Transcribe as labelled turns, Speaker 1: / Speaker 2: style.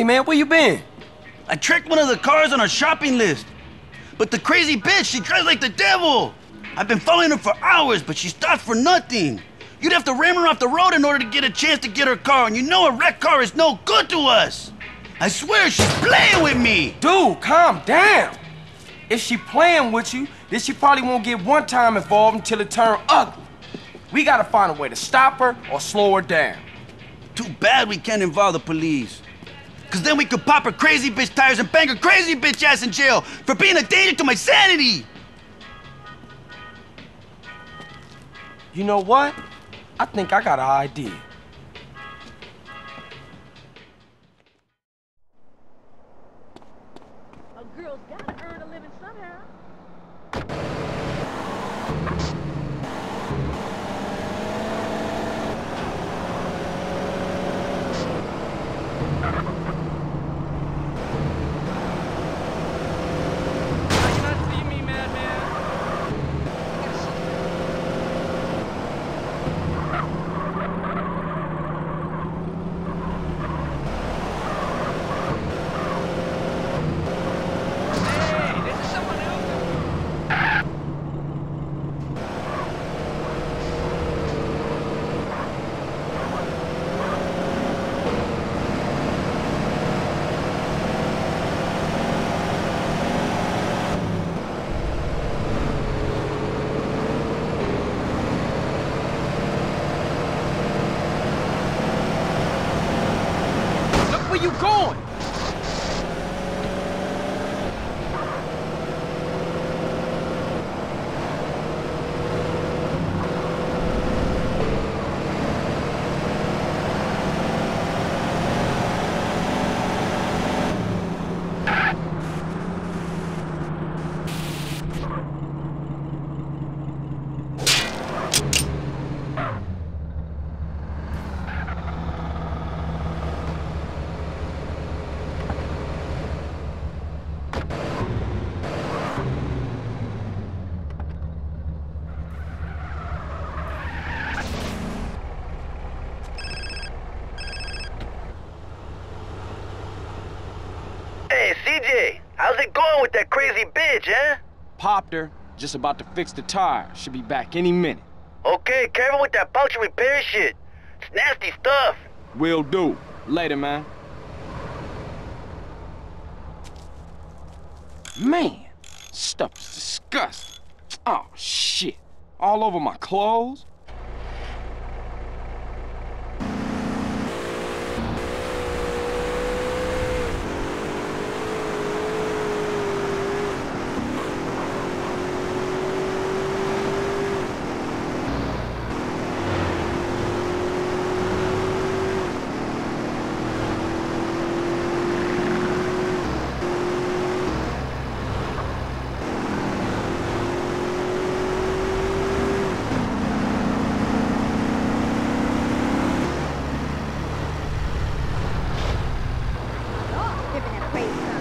Speaker 1: Hey, man, where you been?
Speaker 2: I tracked one of the cars on our shopping list. But the crazy bitch, she drives like the devil. I've been following her for hours, but she stops for nothing. You'd have to ram her off the road in order to get a chance to get her car, and you know a wrecked car is no good to us. I swear she's playing with me.
Speaker 1: Dude, calm down. If she playing with you, then she probably won't get one time involved until it turn ugly. We gotta find a way to stop her or slow her down.
Speaker 2: Too bad we can't involve the police. Cause then we could pop her crazy bitch tires and bang her crazy bitch ass in jail for being a danger to my sanity.
Speaker 1: You know what? I think I got an idea.
Speaker 3: A girl's gotta earn a living somehow.
Speaker 4: You
Speaker 1: going.
Speaker 5: Hey, CJ, how's it going with that crazy bitch, eh?
Speaker 4: Popped her. Just about to fix the tire. Should be back any minute.
Speaker 5: Okay, careful with that puncture repair shit. It's nasty stuff.
Speaker 4: Will do. Later, man. Man, stuff is disgusting. Oh, shit. All over my clothes. giving it praise.